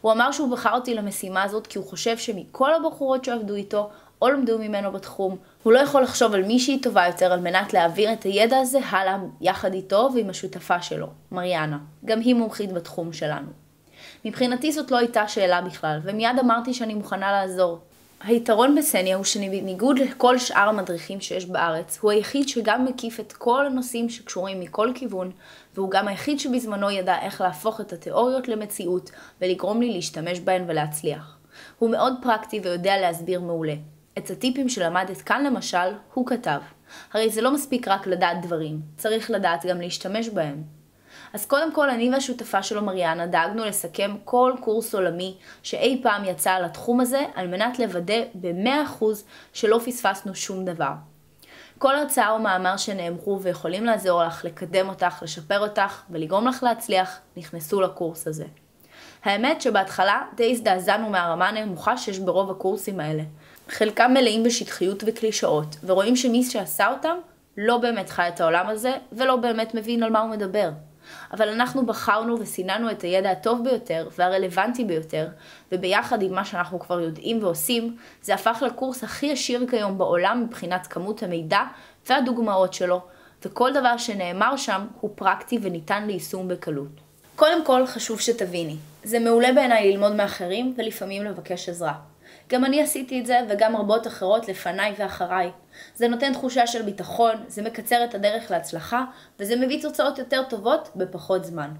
הוא אמר שהוא בחר אותי למשימה הזאת כי הוא חושב שמכל הבחורות שעבדו איתו, או למדו ממנו בתחום, הוא לא יכול לחשוב על מישהי טובה יותר על מנת להעביר את הידע הזה הלאה יחד איתו ועם השותפה שלו, מריאנה. גם היא מומחית בתחום שלנו. מבחינתי זאת לא הייתה שאלה בכלל, ומיד אמרתי שאני מוכנה לעזור. היתרון בסניה הוא שבניגוד לכל שאר המדריכים שיש בארץ, הוא היחיד שגם מקיף את כל הנושאים שקשורים מכל כיוון, והוא גם היחיד שבזמנו ידע איך להפוך את התיאוריות למציאות, ולגרום לי להשתמש בהן ולהצליח. הוא מאוד פרקטי ויודע להסביר מעולה. את הטיפים שלמדת כאן למשל, הוא כתב. הרי זה לא מספיק רק לדעת דברים, צריך לדעת גם להשתמש בהם. אז קודם כל אני והשותפה שלו מריאנה דאגנו לסכם כל קורס עולמי שאי פעם יצא על התחום הזה על מנת לוודא ב-100% שלא פספסנו שום דבר. כל הרצאה או מאמר שנאמרו ויכולים לעזור לך, לקדם אותך, לשפר אותך ולגרום לך להצליח, נכנסו לקורס הזה. האמת שבהתחלה די הזדעזענו מהרמה הנמוכה שיש ברוב הקורסים האלה, חלקם מלאים בשטחיות וקלישאות, ורואים שמי שעשה אותם לא באמת חי את העולם הזה, ולא באמת מבין על מה הוא מדבר. אבל אנחנו בחרנו וסיננו את הידע הטוב ביותר והרלוונטי ביותר, וביחד עם מה שאנחנו כבר יודעים ועושים, זה הפך לקורס הכי עשיר כיום בעולם מבחינת כמות המידע והדוגמאות שלו, וכל דבר שנאמר שם הוא פרקטי וניתן ליישום בקלות. קודם כל חשוב שתביני, זה מעולה בעיניי ללמוד מאחרים ולפעמים לבקש עזרה. גם אני עשיתי את זה וגם רבות אחרות לפניי ואחריי. זה נותן תחושה של ביטחון, זה מקצר את הדרך להצלחה, וזה מביא תוצאות יותר טובות בפחות זמן.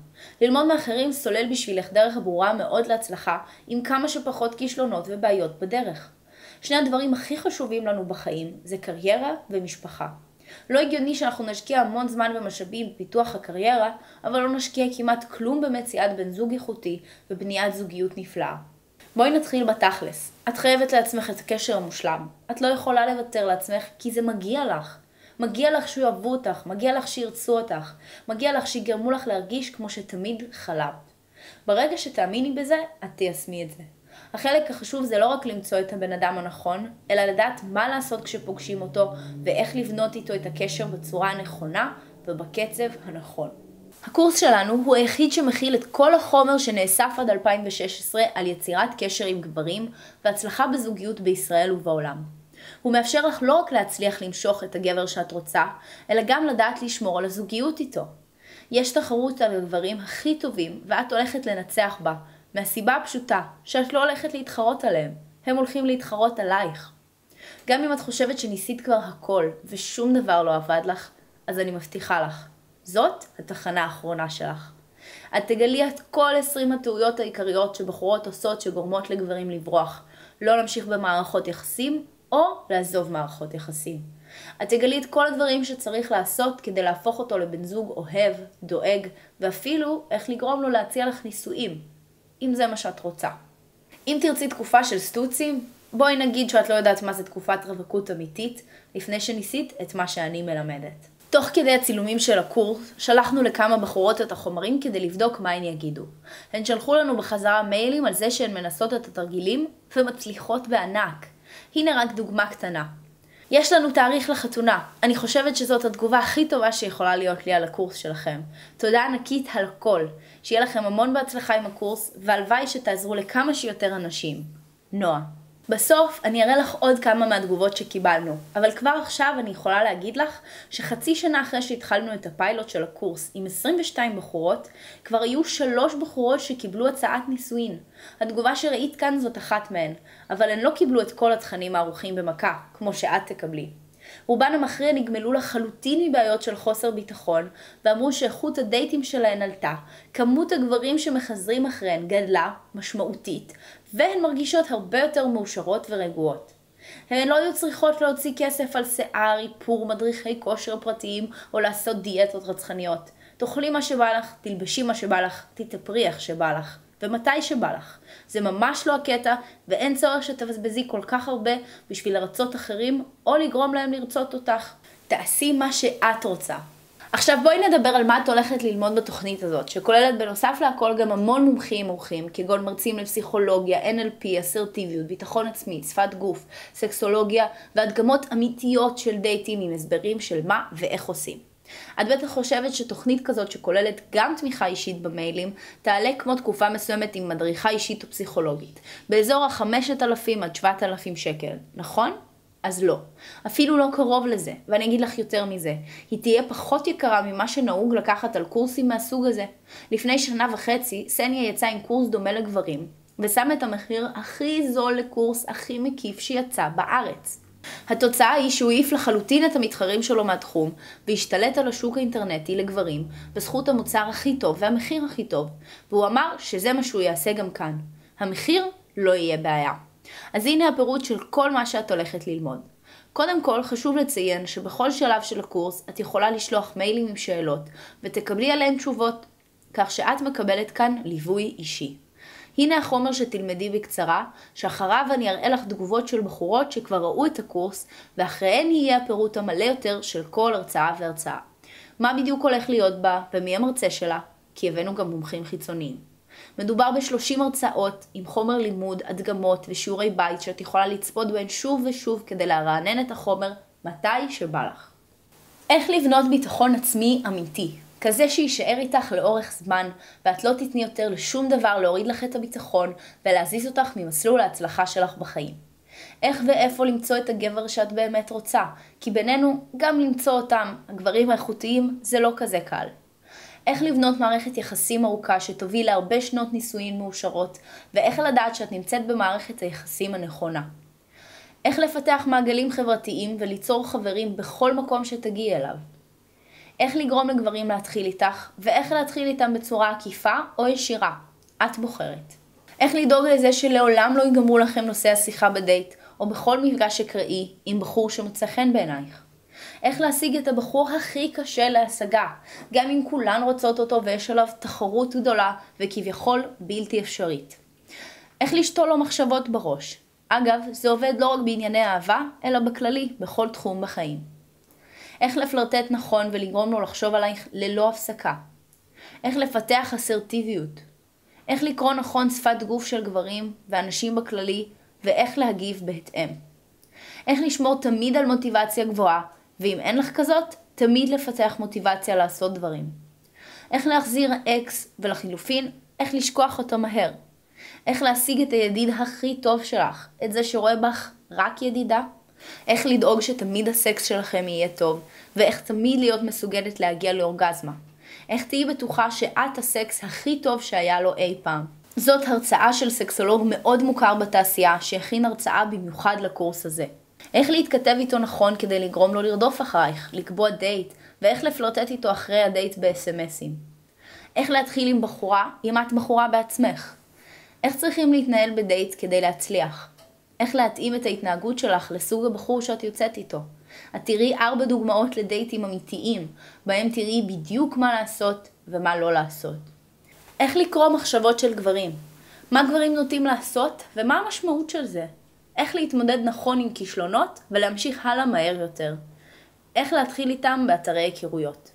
ללמוד מאחרים סולל בשבילך דרך ברורה מאוד להצלחה, עם כמה שפחות כישלונות ובעיות בדרך. שני הדברים הכי חשובים לנו בחיים זה קריירה ומשפחה. לא הגיוני שאנחנו נשקיע המון זמן ומשאבים בפיתוח הקריירה, אבל לא נשקיע כמעט כלום במציאת בן זוג איכותי ובניית זוגיות נפלאה. בואי נתחיל בתכלס. את חייבת לעצמך את הקשר המושלם. את לא יכולה לוותר לעצמך כי זה מגיע לך. מגיע לך שיאהבו אותך, מגיע לך שירצו אותך, מגיע לך שיגרמו לך להרגיש כמו שתמיד חלמת. ברגע שתאמיני בזה, את תיישמי את זה. החלק החשוב זה לא רק למצוא את הבן אדם הנכון, אלא לדעת מה לעשות כשפוגשים אותו, ואיך לבנות איתו את הקשר בצורה הנכונה ובקצב הנכון. הקורס שלנו הוא היחיד שמכיל את כל החומר שנאסף עד 2016 על יצירת קשר עם גברים והצלחה בזוגיות בישראל ובעולם. הוא מאפשר לך לא רק להצליח למשוך את הגבר שאת רוצה, אלא גם לדעת לשמור על הזוגיות איתו. יש תחרות על הגברים הכי טובים, ואת הולכת לנצח בה, מהסיבה הפשוטה שאת לא הולכת להתחרות עליהם, הם הולכים להתחרות עלייך. גם אם את חושבת שניסית כבר הכל ושום דבר לא עבד לך, אז אני מבטיחה לך, זאת התחנה האחרונה שלך. את תגלי את כל 20 הטעויות העיקריות שבחורות עושות שגורמות לגברים לברוח, לא להמשיך במערכות יחסים או לעזוב מערכות יחסים. את תגלי את כל הדברים שצריך לעשות כדי להפוך אותו לבן זוג אוהב, דואג, ואפילו איך לגרום לו להציע לך נישואים, אם זה מה שאת רוצה. אם תרצי תקופה של סטוצים, בואי נגיד שאת לא יודעת מה זה תקופת רווקות אמיתית, לפני שניסית את מה שאני מלמדת. תוך כדי הצילומים של הקורס, שלחנו לכמה בחורות את החומרים כדי לבדוק מה הן יגידו. הן שלחו לנו בחזרה מיילים על זה שהן מנסות את התרגילים ומצליחות בענק. הנה רק דוגמה קטנה. יש לנו תאריך לחתונה. אני חושבת שזאת התגובה הכי טובה שיכולה להיות לי על הקורס שלכם. תודה ענקית על הכל. שיהיה לכם המון בהצלחה עם הקורס, והלוואי שתעזרו לכמה שיותר אנשים. נועה בסוף אני אראה לך עוד כמה מהתגובות שקיבלנו, אבל כבר עכשיו אני יכולה להגיד לך שחצי שנה אחרי שהתחלנו את הפיילוט של הקורס עם 22 בחורות, כבר היו שלוש בחורות שקיבלו הצעת נישואין. התגובה שראית כאן זאת אחת מהן, אבל הן לא קיבלו את כל התכנים הערוכים במכה, כמו שאת תקבלי. רובן המכריע נגמלו לחלוטין מבעיות של חוסר ביטחון, ואמרו שאיכות הדייטים שלהן עלתה, כמות הגברים שמחזרים אחריהן גדלה, משמעותית, והן מרגישות הרבה יותר מאושרות ורגועות. הן לא היו צריכות להוציא כסף על שיער, איפור, מדריכי כושר פרטיים או לעשות דיאטות רצחניות. תאכלי מה שבא לך, תלבשי מה שבא לך, תתאפרי איך שבא לך. ומתי שבא לך. זה ממש לא הקטע, ואין צורך שתבזבזי כל כך הרבה בשביל לרצות אחרים, או לגרום להם לרצות אותך. תעשי מה שאת רוצה. עכשיו בואי נדבר על מה את הולכת ללמוד בתוכנית הזאת, שכוללת בנוסף להכל גם המון מומחים אורחים, כגון מרצים לפסיכולוגיה, NLP, אסרטיביות, ביטחון עצמי, שפת גוף, סקסולוגיה, והדגמות אמיתיות של דייטים עם הסברים של מה ואיך עושים. את בטח חושבת שתוכנית כזאת שכוללת גם תמיכה אישית במיילים, תעלה כמו תקופה מסוימת עם מדריכה אישית או פסיכולוגית, באזור ה-5,000 עד 7,000 שקל, נכון? אז לא. אפילו לא קרוב לזה, ואני אגיד לך יותר מזה, היא תהיה פחות יקרה ממה שנהוג לקחת על קורסים מהסוג הזה. לפני שנה וחצי, סניה יצאה עם קורס דומה לגברים, ושם את המחיר הכי זול לקורס הכי מקיף שיצא בארץ. התוצאה היא שהוא העיף לחלוטין את המתחרים שלו מהתחום, והשתלט על השוק האינטרנטי לגברים, בזכות המוצר הכי טוב והמחיר הכי טוב, והוא אמר שזה מה שהוא יעשה גם כאן. המחיר לא יהיה בעיה. אז הנה הפירוט של כל מה שאת הולכת ללמוד. קודם כל חשוב לציין שבכל שלב של הקורס את יכולה לשלוח מיילים עם שאלות ותקבלי עליהן תשובות, כך שאת מקבלת כאן ליווי אישי. הנה החומר שתלמדי בקצרה, שאחריו אני אראה לך תגובות של בחורות שכבר ראו את הקורס, ואחריהן יהיה הפירוט המלא יותר של כל הרצאה והרצאה. מה בדיוק הולך להיות בה, ומי המרצה שלה, כי הבאנו גם מומחים חיצוניים. מדובר ב-30 הרצאות עם חומר לימוד, הדגמות ושיעורי בית שאת יכולה לצפות בהן שוב ושוב כדי לרענן את החומר מתי שבא לך. איך לבנות ביטחון עצמי אמיתי, כזה שיישאר איתך לאורך זמן, ואת לא תתני יותר לשום דבר להוריד לך את הביטחון ולהזיז אותך ממסלול ההצלחה שלך בחיים. איך ואיפה למצוא את הגבר שאת באמת רוצה, כי בינינו, גם למצוא אותם, הגברים האיכותיים, זה לא כזה קל. איך לבנות מערכת יחסים ארוכה שתוביל להרבה שנות נישואין מאושרות, ואיך לדעת שאת נמצאת במערכת היחסים הנכונה. איך לפתח מעגלים חברתיים וליצור חברים בכל מקום שתגיעי אליו. איך לגרום לגברים להתחיל איתך, ואיך להתחיל איתם בצורה עקיפה או ישירה. את בוחרת. איך לדאוג לזה שלעולם לא ייגמרו לכם נושאי השיחה בדייט, או בכל מפגש אקראי עם בחור שמוצא חן בעינייך. איך להשיג את הבחור הכי קשה להשגה, גם אם כולן רוצות אותו ויש עליו תחרות גדולה וכביכול בלתי אפשרית. איך לשתול לו מחשבות בראש. אגב, זה עובד לא רק בענייני אהבה, אלא בכללי, בכל תחום בחיים. איך לפלרטט נכון ולגרום לו לחשוב עלייך ללא הפסקה. איך לפתח אסרטיביות. איך לקרוא נכון שפת גוף של גברים ואנשים בכללי, ואיך להגיב בהתאם. איך לשמור תמיד על מוטיבציה גבוהה, ואם אין לך כזאת, תמיד לפתח מוטיבציה לעשות דברים. איך להחזיר אקס, ולחילופין, איך לשכוח אותו מהר. איך להשיג את הידיד הכי טוב שלך, את זה שרואה בך רק ידידה. איך לדאוג שתמיד הסקס שלכם יהיה טוב, ואיך תמיד להיות מסוגלת להגיע לאורגזמה. איך תהיי בטוחה שאת הסקס הכי טוב שהיה לו אי פעם. זאת הרצאה של סקסולוג מאוד מוכר בתעשייה, שהכין הרצאה במיוחד לקורס הזה. איך להתכתב איתו נכון כדי לגרום לו לרדוף אחרייך, לקבוע דייט, ואיך לפלרטט איתו אחרי הדייט בסמסים. איך להתחיל עם בחורה, אם את בחורה בעצמך. איך צריכים להתנהל בדייט כדי להצליח. איך להתאים את ההתנהגות שלך לסוג הבחור שאת יוצאת איתו. את תראי ארבע דוגמאות לדייטים אמיתיים, בהם תראי בדיוק מה לעשות ומה לא לעשות. איך לקרוא מחשבות של גברים. מה גברים נוטים לעשות ומה המשמעות של זה. איך להתמודד נכון עם כישלונות ולהמשיך הלאה מהר יותר. איך להתחיל איתם באתרי היכרויות.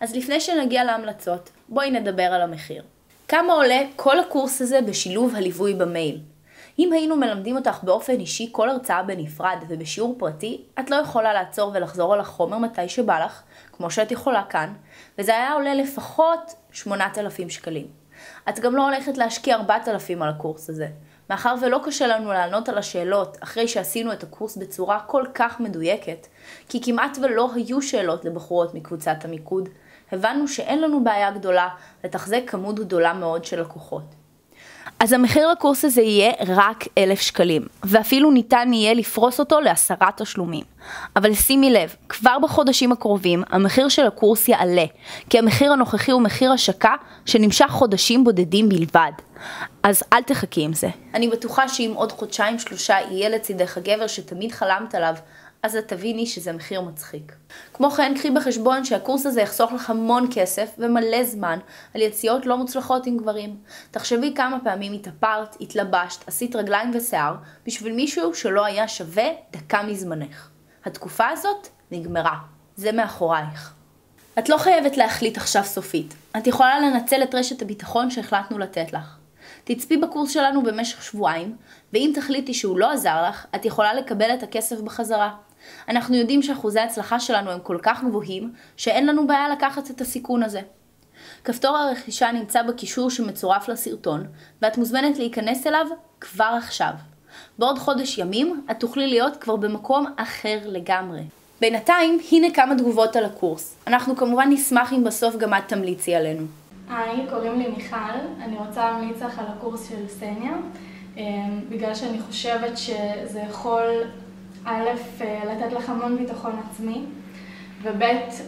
אז לפני שנגיע להמלצות, בואי נדבר על המחיר. כמה עולה כל הקורס הזה בשילוב הליווי במייל? אם היינו מלמדים אותך באופן אישי כל הרצאה בנפרד ובשיעור פרטי, את לא יכולה לעצור ולחזור על החומר מתי שבא לך, כמו שאת יכולה כאן, וזה היה עולה לפחות 8,000 שקלים. את גם לא הולכת להשקיע 4,000 על הקורס הזה. מאחר ולא קשה לנו לענות על השאלות אחרי שעשינו את הקורס בצורה כל כך מדויקת, כי כמעט ולא היו שאלות לבחורות מקבוצת המיקוד, הבנו שאין לנו בעיה גדולה לתחזק כמות גדולה מאוד של לקוחות. אז המחיר לקורס הזה יהיה רק אלף שקלים, ואפילו ניתן יהיה לפרוס אותו לעשרה תשלומים. אבל שימי לב, כבר בחודשים הקרובים המחיר של הקורס יעלה, כי המחיר הנוכחי הוא מחיר השקה שנמשך חודשים בודדים בלבד. אז אל תחכי עם זה. אני בטוחה שאם עוד חודשיים שלושה יהיה לצידך הגבר שתמיד חלמת עליו, אז את תביני שזה מחיר מצחיק. כמו כן, קחי בחשבון שהקורס הזה יחסוך לך המון כסף ומלא זמן על יציאות לא מוצלחות עם גברים. תחשבי כמה פעמים התאפרת, התלבשת, עשית רגליים ושיער בשביל מישהו שלא היה שווה דקה מזמנך. התקופה הזאת נגמרה. זה מאחורייך. את לא חייבת להחליט עכשיו סופית. את יכולה לנצל את רשת הביטחון שהחלטנו לתת לך. תצפי בקורס שלנו במשך שבועיים, ואם תחליטי שהוא לא עזר לך, את יכולה לקבל את הכסף בחזרה. אנחנו יודעים שאחוזי ההצלחה שלנו הם כל כך גבוהים, שאין לנו בעיה לקחת את הסיכון הזה. כפתור הרכישה נמצא בקישור שמצורף לסרטון, ואת מוזמנת להיכנס אליו כבר עכשיו. בעוד חודש ימים את תוכלי להיות כבר במקום אחר לגמרי. בינתיים, הנה כמה תגובות על הקורס. אנחנו כמובן נשמח אם בסוף גם את תמליצי עלינו. היי, קוראים לי מיכל, אני רוצה להמליץ לך על הקורס של סניה, אמ, בגלל שאני חושבת שזה יכול א', אה, לתת לך המון ביטחון עצמי, וב',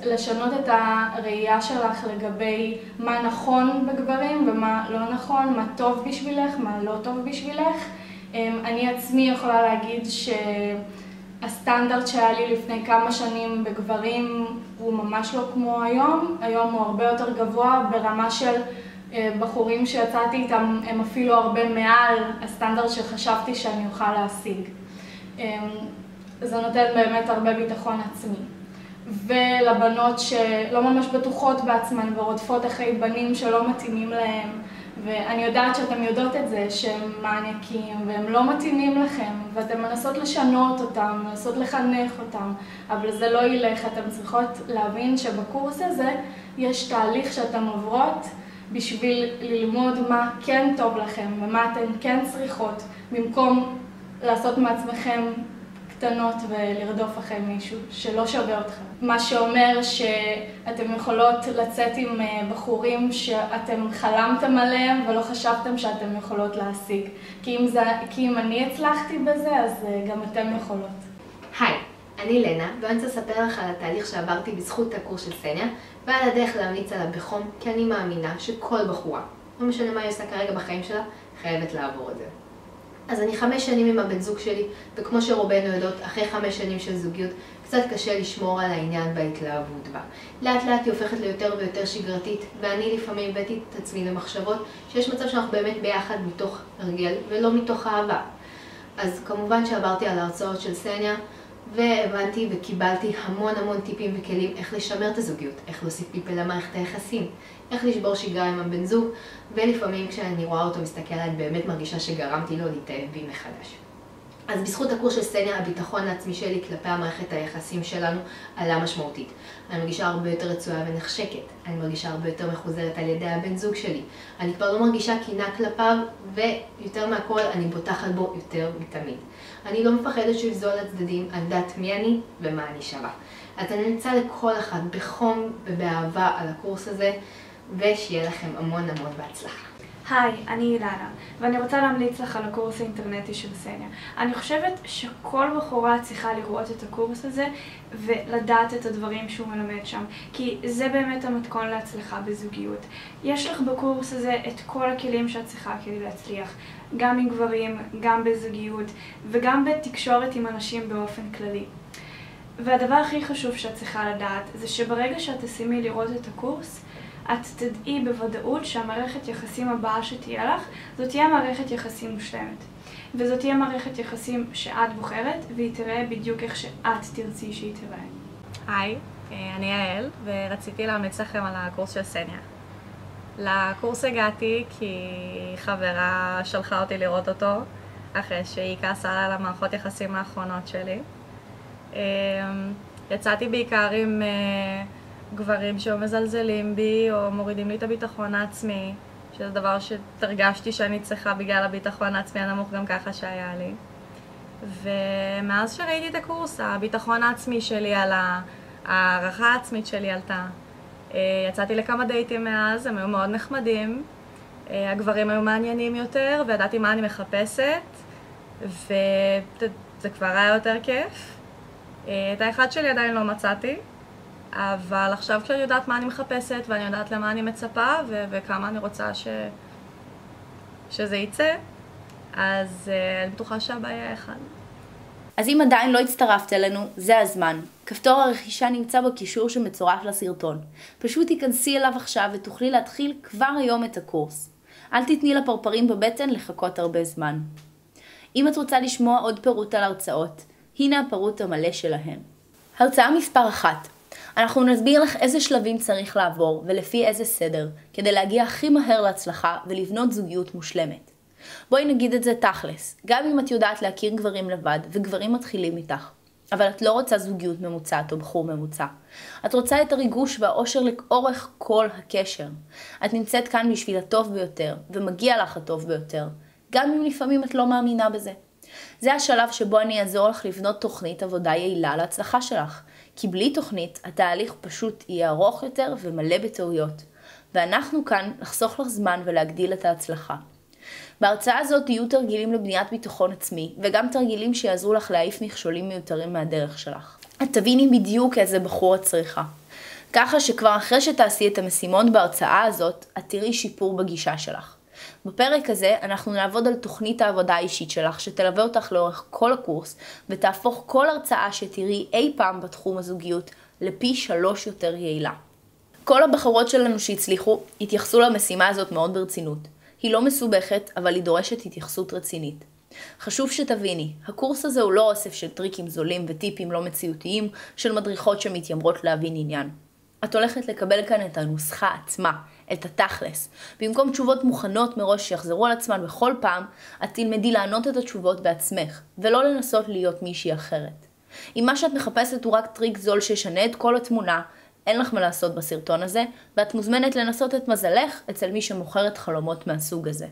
לשנות את הראייה שלך לגבי מה נכון בגברים ומה לא נכון, מה טוב בשבילך, מה לא טוב בשבילך. אמ, אני עצמי יכולה להגיד שהסטנדרט שהיה לי לפני כמה שנים בגברים הוא ממש לא כמו היום, היום הוא הרבה יותר גבוה ברמה של אה, בחורים שיצאתי איתם הם אפילו הרבה מעל הסטנדרט שחשבתי שאני אוכל להשיג. זה נותן באמת הרבה ביטחון עצמי. ולבנות שלא ממש בטוחות בעצמן ורודפות אחרי בנים שלא מתאימים להם, ואני יודעת שאתם יודעות את זה שהם מעניקים והם לא מתאימים לכם, ואתן מנסות לשנות אותם, מנסות לחנך אותם, אבל זה לא ילך, אתן צריכות להבין שבקורס הזה יש תהליך שאתן עוברות בשביל ללמוד מה כן טוב לכם ומה אתן כן צריכות, במקום לעשות מעצמכם קטנות ולרדוף אחרי מישהו שלא שווה אתכם. מה שאומר שאתם יכולות לצאת עם אה, בחורים שאתם חלמתם עליהם ולא חשבתם שאתם יכולות להשיג. כי אם, זה, כי אם אני הצלחתי בזה, אז אה, גם אתם יכולות. היי, אני לנה, ואני רוצה לספר לך על התהליך שעברתי בזכות הקורס של סניה, ועל הדרך להמליץ עליו בחום, כי אני מאמינה שכל בחורה, לא משנה מה היא עושה כרגע בחיים שלה, חייבת לעבור את זה. אז אני חמש שנים עם הבן זוג שלי, וכמו שרובנו יודעות, אחרי חמש שנים של זוגיות, קצת קשה לשמור על העניין וההתלהבות בה. לאט לאט היא הופכת ליותר ויותר שגרתית, ואני לפעמים הבאתי את עצמי למחשבות שיש מצב שאנחנו באמת ביחד מתוך הרגל ולא מתוך אהבה. אז כמובן שעברתי על ההרצאות של סניה, והבנתי וקיבלתי המון המון טיפים וכלים איך לשמר את הזוגיות, איך להוסיף פיפל למערכת היחסים, איך לשבור שגרה עם הבן זוג, ולפעמים כשאני רואה אותו מסתכל עליי, באמת מרגישה שגרמתי לו להתאהב בי מחדש. אז בזכות הקורס של סניה, הביטחון העצמי שלי כלפי המערכת היחסים שלנו עלה משמעותית. אני מרגישה הרבה יותר רצויה ונחשקת. אני מרגישה הרבה יותר מחוזרת על ידי הבן זוג שלי. אני כבר לא מרגישה קינה כלפיו, ויותר מהכל, אני בוטחת בו יותר מתמיד. אני לא מפחדת שהוא יפזול לצדדים, אני יודעת מי אני ומה אני שווה. אז אני נמצא לכל אחד בחום ובאהבה על הקורס הזה, ושיהיה לכם המון המון בהצלחה. היי, אני אילנה, ואני רוצה להמליץ לך על הקורס האינטרנטי של סניה. אני חושבת שכל בחורה צריכה לראות את הקורס הזה ולדעת את הדברים שהוא מלמד שם, כי זה באמת המתכון להצלחה בזוגיות. יש לך בקורס הזה את כל הכלים שאת צריכה כדי להצליח, גם עם גברים, גם בזוגיות, וגם בתקשורת עם אנשים באופן כללי. והדבר הכי חשוב שאת צריכה לדעת זה שברגע שאת תשימי לראות את הקורס, את תדעי בוודאות שהמערכת יחסים הבאה שתהיה לך, זאת תהיה מערכת יחסים מושלמת. וזאת תהיה מערכת יחסים שאת בוחרת, והיא תראה בדיוק איך שאת תרצי שהיא תראה. היי, אה, אני יעל, ורציתי להמליץ לכם על הקורס של סניה. לקורס הגעתי כי חברה שלחה אותי לראות אותו, אחרי שהיא כעסה על המערכות יחסים האחרונות שלי. אה, יצאתי בעיקר עם... אה, גברים שהיו מזלזלים בי או מורידים לי את הביטחון העצמי, שזה דבר שהרגשתי שאני צריכה בגלל הביטחון העצמי הנמוך גם ככה שהיה לי. ומאז שראיתי את הקורס, הביטחון העצמי שלי עלה, ההערכה העצמית שלי עלתה. אה, יצאתי לכמה דייטים מאז, הם היו מאוד נחמדים. אה, הגברים היו מעניינים יותר, וידעתי מה אני מחפשת, וזה כבר היה יותר כיף. אה, את האחד שלי עדיין לא מצאתי, אבל עכשיו כשאני יודעת מה אני מחפשת, ואני יודעת למה אני מצפה, ו- וכמה אני רוצה ש- שזה יצא, אז אני בטוחה שהבעיה אחד. אז אם עדיין לא הצטרפת אלינו, זה הזמן. כפתור הרכישה נמצא בקישור שמצורף לסרטון. פשוט תיכנסי אליו עכשיו ותוכלי להתחיל כבר היום את הקורס. אל תתני לפרפרים בבטן לחכות הרבה זמן. אם את רוצה לשמוע עוד פירוט על הרצאות, הנה הפירוט המלא שלהם. הרצאה מספר 1 אנחנו נסביר לך איזה שלבים צריך לעבור ולפי איזה סדר, כדי להגיע הכי מהר להצלחה ולבנות זוגיות מושלמת. בואי נגיד את זה תכלס, גם אם את יודעת להכיר גברים לבד, וגברים מתחילים איתך. אבל את לא רוצה זוגיות ממוצעת או בחור ממוצע. את רוצה את הריגוש והאושר לאורך כל הקשר. את נמצאת כאן בשביל הטוב ביותר, ומגיע לך הטוב ביותר, גם אם לפעמים את לא מאמינה בזה. זה השלב שבו אני אעזור לך לבנות תוכנית עבודה יעילה להצלחה שלך. כי בלי תוכנית, התהליך פשוט יהיה ארוך יותר ומלא בטעויות. ואנחנו כאן לחסוך לך זמן ולהגדיל את ההצלחה. בהרצאה הזאת יהיו תרגילים לבניית ביטחון עצמי, וגם תרגילים שיעזרו לך להעיף מכשולים מיותרים מהדרך שלך. את תביני בדיוק איזה בחור את צריכה. ככה שכבר אחרי שתעשי את המשימות בהרצאה הזאת, את תראי שיפור בגישה שלך. בפרק הזה אנחנו נעבוד על תוכנית העבודה האישית שלך, שתלווה אותך לאורך כל הקורס, ותהפוך כל הרצאה שתראי אי פעם בתחום הזוגיות לפי שלוש יותר יעילה. כל הבחורות שלנו שהצליחו, התייחסו למשימה הזאת מאוד ברצינות. היא לא מסובכת, אבל היא דורשת התייחסות רצינית. חשוב שתביני, הקורס הזה הוא לא אוסף של טריקים זולים וטיפים לא מציאותיים של מדריכות שמתיימרות להבין עניין. את הולכת לקבל כאן את הנוסחה עצמה, את התכלס. במקום תשובות מוכנות מראש שיחזרו על עצמן בכל פעם, את תלמדי לענות את התשובות בעצמך, ולא לנסות להיות מישהי אחרת. אם מה שאת מחפשת הוא רק טריק זול שישנה את כל התמונה, אין לך מה לעשות בסרטון הזה, ואת מוזמנת לנסות את מזלך אצל מי שמוכרת חלומות מהסוג הזה.